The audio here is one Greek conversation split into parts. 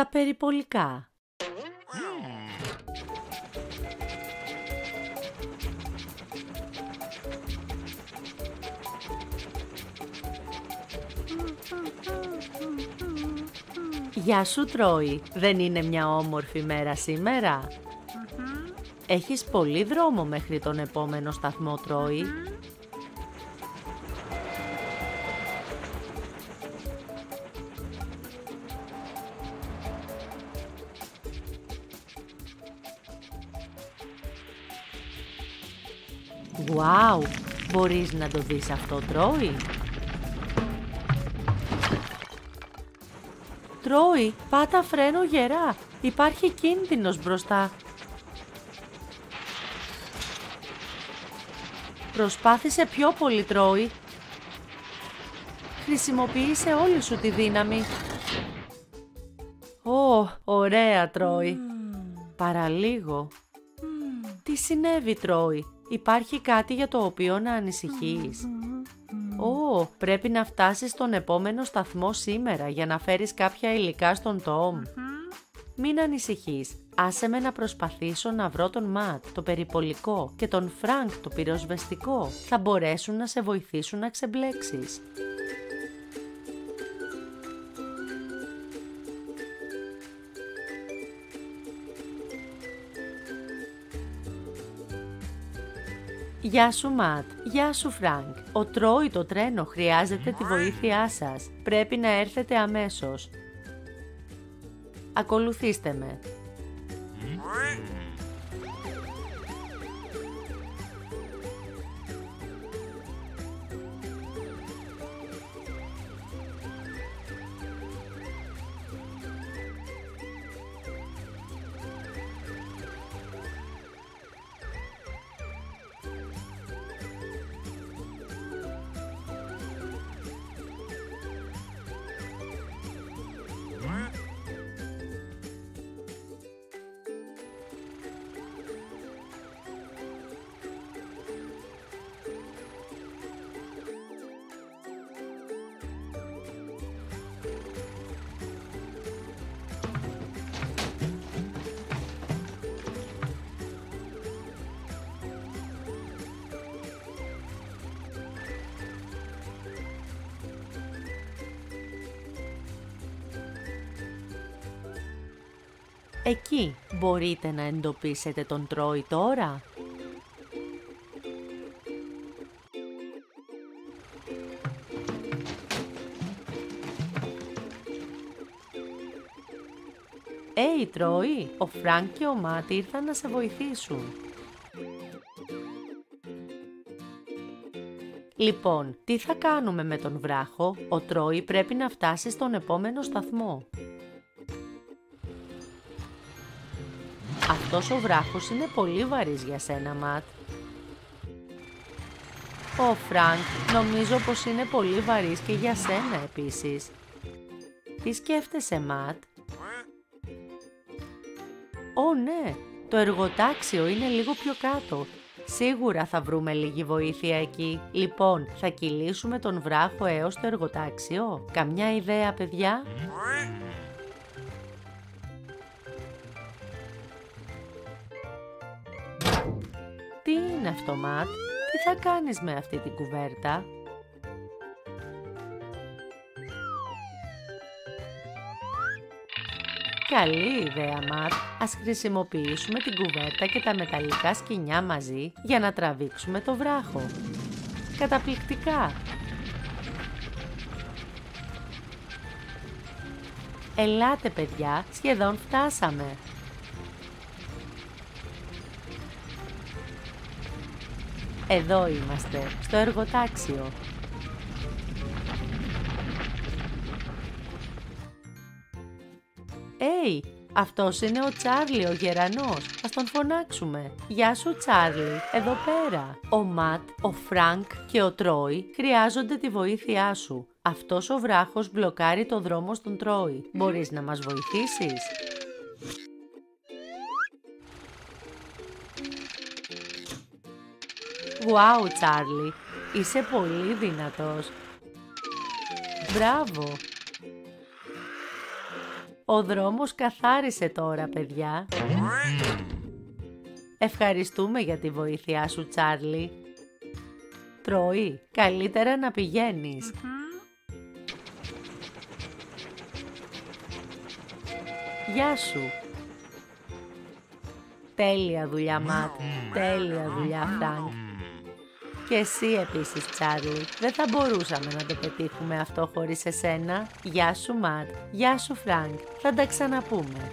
Τα περιπολικά. Γεια σου Τρόι, δεν είναι μια όμορφη μέρα σήμερα; Έχεις πολύ δρόμο μέχρι τον επόμενο σταθμό Τρόι. Μπορείς να το δεις αυτό Τρόι; Τρόι, πάτα φρένο γερά. Υπάρχει κίνδυνος μπροστά. Προσπάθησε πιο πολύ, Τρόι. Χρησιμοποίησε όλη σου τη δύναμη. Ω, ωραία, Τρόι. Παραλίγο. Τι συνέβη, Τρόι; Υπάρχει κάτι για το οποίο να ανησυχείς. Ω, πρέπει να φτάσεις στον επόμενο σταθμό σήμερα για να φέρεις κάποια υλικά στον Τόμ. Μην ανησυχείς. Άσε με να προσπαθήσω να βρω τον Ματ, το περιπολικό, και τον Φρανκ, το πυροσβεστικό. Θα μπορέσουν να σε βοηθήσουν να ξεμπλέξεις. Γεια σου Ματ, γεια σου Φρανκ. Ο Τρόι το τρένο χρειάζεται τη βοήθειά σας. Πρέπει να έρθετε αμέσως. Ακολουθήστε με. Εκεί μπορείτε να εντοπίσετε τον Τρόι τώρα. Έι Τρόι, ο Φρανκ και ο Μάτι ήρθαν να σε βοηθήσουν. Λοιπόν, τι θα κάνουμε με τον βράχο, ο Τρόι πρέπει να φτάσει στον επόμενο σταθμό. Αυτός ο βράχος είναι πολύ βαρύς για σένα, Ματ. Ο Φρανκ νομίζω πως είναι πολύ βαρύς και για σένα επίσης. Τι σκέφτεσαι, Ματ; Ω, ναι, το εργοτάξιο είναι λίγο πιο κάτω. Σίγουρα θα βρούμε λίγη βοήθεια εκεί. Λοιπόν, θα κυλήσουμε τον βράχο έως το εργοτάξιο. Καμιά ιδέα, παιδιά; Τι είναι αυτό, Ματ; Τι θα κάνεις με αυτή την κουβέρτα; Καλή ιδέα, Ματ. Ας χρησιμοποιήσουμε την κουβέρτα και τα μεταλλικά σκοινιά μαζί για να τραβήξουμε το βράχο. Καταπληκτικά! Ελάτε, παιδιά, σχεδόν φτάσαμε. Εδώ είμαστε, στο εργοτάξιο. Έι, αυτός είναι ο Τσάρλι ο γερανός. Ας τον φωνάξουμε. Γεια σου Τσάρλι, εδώ πέρα. Ο Ματ, ο Φρανκ και ο Τρόι χρειάζονται τη βοήθειά σου. Αυτός ο βράχος μπλοκάρει το δρόμο στον Τρόι. Μπορείς να μας βοηθήσεις; Wow, Τσάρλι, είσαι πολύ δυνατός. Μπράβο. Ο δρόμος καθάρισε τώρα, παιδιά. Ευχαριστούμε για τη βοήθειά σου, Τσάρλι. Τρώει, καλύτερα να πηγαίνεις. Γεια σου. Τέλεια δουλειά, Ματ. Τέλεια δουλειά, Φρανκ. Και εσύ επίσης, Τσάρλι. Δεν θα μπορούσαμε να το πετύχουμε αυτό χωρίς εσένα. Γεια σου, Ματ. Γεια σου, Φρανκ. Θα τα ξαναπούμε.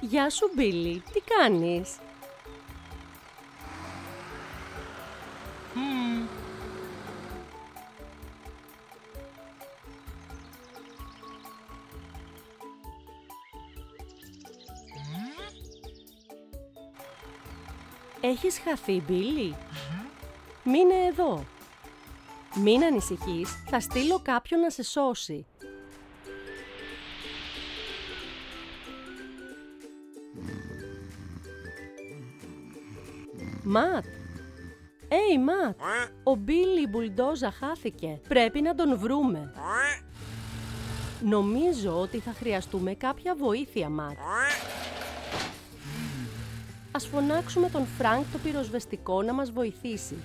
Γεια σου, Μπίλι. Τι κάνεις; Έχεις χαθεί, Μπίλι; Μείνε εδώ. Μην ανησυχείς, θα στείλω κάποιον να σε σώσει. Ματ! Έι, Ματ! Ο Μπίλι η Μπουλντόζα χάθηκε. Πρέπει να τον βρούμε. Νομίζω ότι θα χρειαστούμε κάποια βοήθεια, Ματ. Ας φωνάξουμε τον Φρανκ το πυροσβεστικό να μας βοηθήσει.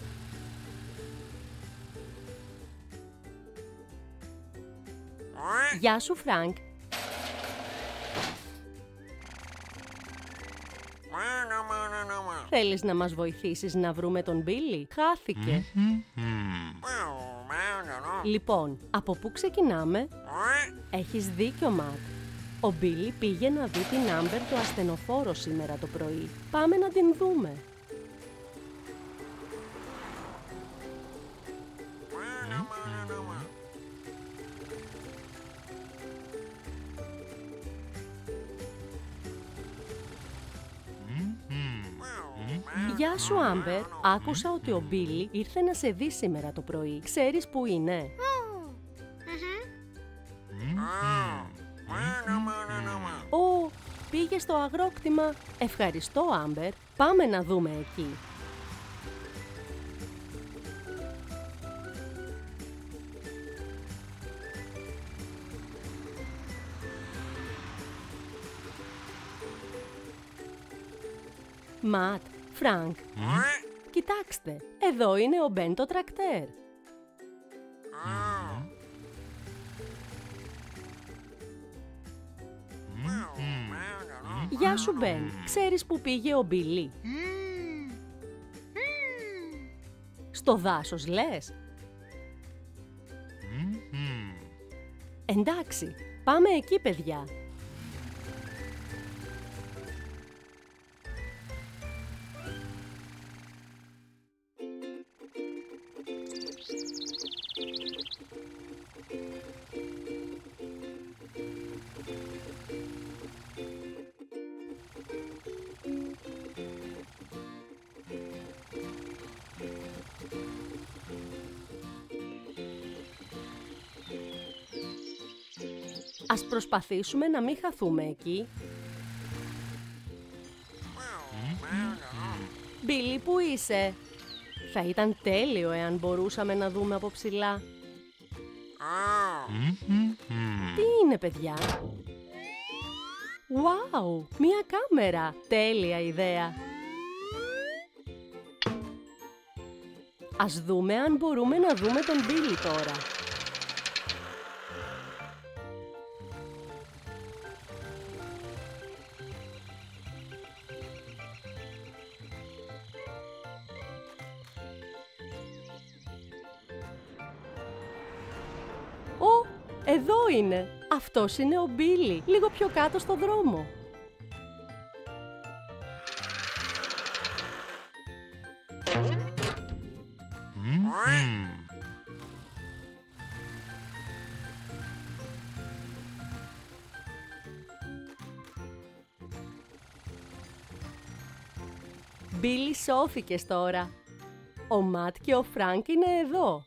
Γεια σου, Φρανκ. Θέλεις να μας βοηθήσεις να βρούμε τον Μπίλι; Χάθηκε. Λοιπόν, από πού ξεκινάμε; Έχεις δίκιο, Ματ. Ο Μπίλι πήγε να δει την Άμπερ το ασθενοφόρο σήμερα το πρωί. Πάμε να την δούμε. Γεια σου, Άμπερ. Άκουσα ότι ο Μπίλι ήρθε να σε δει σήμερα το πρωί. Ξέρεις που είναι; Πήγε στο αγρόκτημα. Ευχαριστώ, Άμπερ. Πάμε να δούμε εκεί. Ματ, Φρανκ, κοιτάξτε, εδώ είναι ο Μπεν το τρακτέρ. Γεια σου, Μπεν. Ξέρεις που πήγε ο Μπιλί; Στο δάσος, λες; Εντάξει, πάμε εκεί, παιδιά. Ας προσπαθήσουμε να μην χαθούμε εκεί. Μπίλι, πού είσαι; Θα ήταν τέλειο εάν μπορούσαμε να δούμε από ψηλά. Τι είναι, παιδιά; Wow, μία κάμερα! Τέλεια ιδέα! Ας δούμε αν μπορούμε να δούμε τον Μπίλι τώρα. Εδώ είναι. Αυτός είναι ο Μπίλι, λίγο πιο κάτω στο δρόμο. Μπίλι σώθηκες τώρα. Ο Ματ και ο Φρανκ είναι εδώ.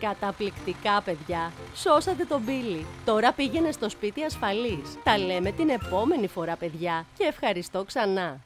Καταπληκτικά, παιδιά. Σώσατε τον Μπίλι. Τώρα πήγαινε στο σπίτι ασφαλής. Τα λέμε την επόμενη φορά, παιδιά. Και ευχαριστώ ξανά.